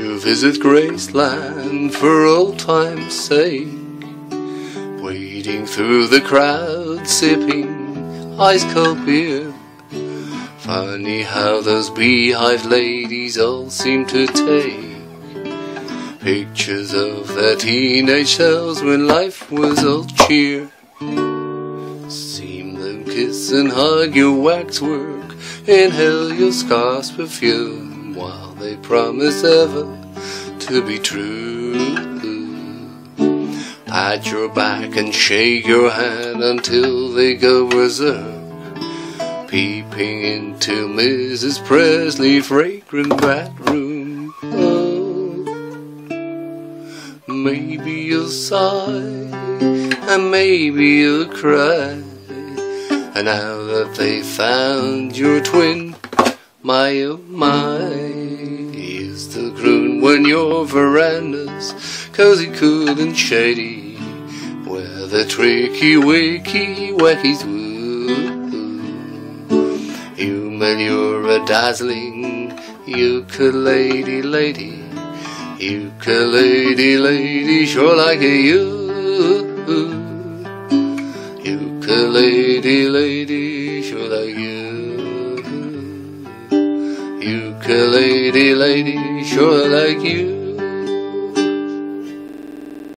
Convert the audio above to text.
visit Graceland for old time's sake. Wading through the crowd, sipping ice cold beer. Funny how those beehive ladies all seem to take pictures of their teenage selves when life was all cheer. Seem them kiss and hug your waxwork, inhale your scarf's perfume while they promise ever to be true. Pat your back and shake your hand until they go berserk peeping into Mrs. Presley's fragrant bedroom. Oh, maybe you'll sigh and maybe you'll cry. And now that they found your twin, my oh my, you the croon when your veranda's cozy, cool, and shady, where the tricky, wicky, wackies woo. Human, you're a dazzling ukulele lady, lady. Ukulele lady, sure like you. Ukulele lady, sure like you. Ukulele lady, sure like you.